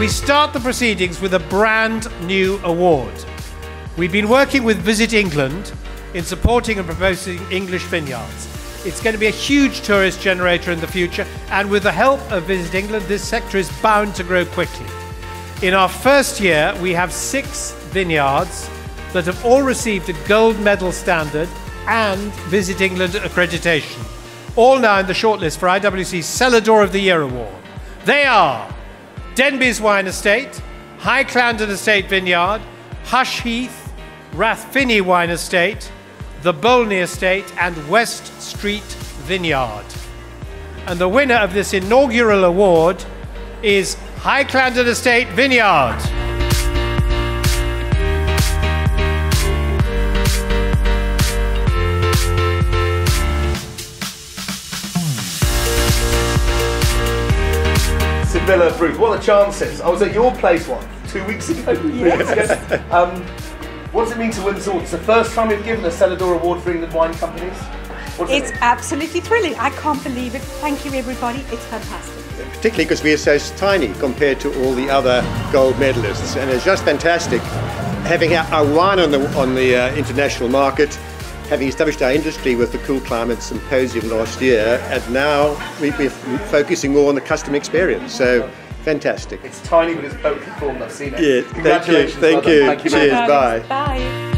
we start the proceedings with a brand new award. We've been working with Visit England in supporting and promoting English vineyards. It's going to be a huge tourist generator in the future, and with the help of Visit England, this sector is bound to grow quickly. In our first year, we have six vineyards that have all received a gold medal standard and Visit England accreditation, all now in the shortlist for IWC's Cellar Door of the Year award. They are Denbies Wine Estate, High Estate Vineyard, Hush Heath, Rathfinny Wine Estate, the Bolney Estate, and West Street Vineyard. And the winner of this inaugural award is High Estate Vineyard. Villa Bruce. What are the chances? I was at your place one two weeks ago. Yes. um, what does it mean to win this award? It's the first time you've given a Cellar Door Award for England wine companies. It's absolutely thrilling. I can't believe it. Thank you, everybody. It's fantastic. Particularly because we are so tiny compared to all the other gold medalists, and it's just fantastic having our wine on the on the uh, international market having established our industry with the Cool Climate Symposium last year, and now we, are focusing more on the customer experience. So fantastic. It's tiny, but it's totally formed. I've seen it. Yeah, thank you. Thank you. Thank you. Cheers. Bye. Bye.